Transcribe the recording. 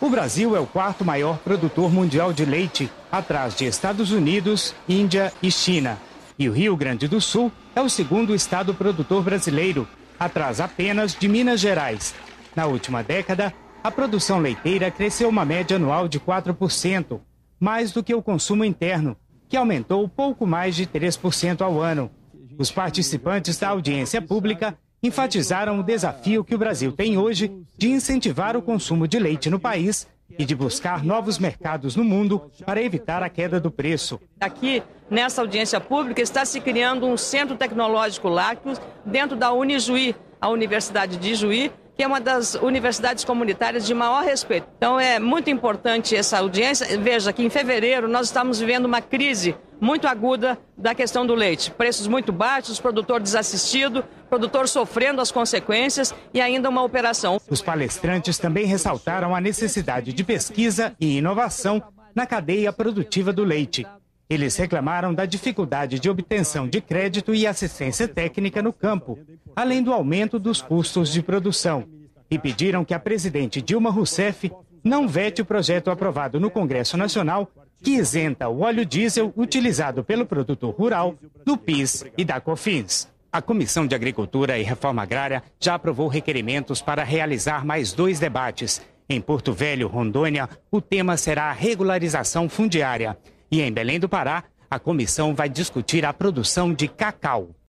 O Brasil é o quarto maior produtor mundial de leite, atrás de Estados Unidos, Índia e China. E o Rio Grande do Sul é o segundo estado produtor brasileiro, atrás apenas de Minas Gerais. Na última década, a produção leiteira cresceu uma média anual de 4%, mais do que o consumo interno, que aumentou pouco mais de 3% ao ano. Os participantes da audiência pública enfatizaram o desafio que o Brasil tem hoje de incentivar o consumo de leite no país e de buscar novos mercados no mundo para evitar a queda do preço. Aqui, nessa audiência pública, está se criando um centro tecnológico lácteos dentro da Unijuí, a Universidade de Juí, que é uma das universidades comunitárias de maior respeito. Então é muito importante essa audiência. Veja que em fevereiro nós estamos vivendo uma crise muito aguda da questão do leite. Preços muito baixos, produtor desassistido, produtor sofrendo as consequências e ainda uma operação. Os palestrantes também ressaltaram a necessidade de pesquisa e inovação na cadeia produtiva do leite. Eles reclamaram da dificuldade de obtenção de crédito e assistência técnica no campo, além do aumento dos custos de produção. E pediram que a presidente Dilma Rousseff não vete o projeto aprovado no Congresso Nacional que isenta o óleo diesel utilizado pelo produtor rural do PIS e da COFINS. A Comissão de Agricultura e Reforma Agrária já aprovou requerimentos para realizar mais dois debates. Em Porto Velho, Rondônia, o tema será a regularização fundiária. E em Belém do Pará, a comissão vai discutir a produção de cacau.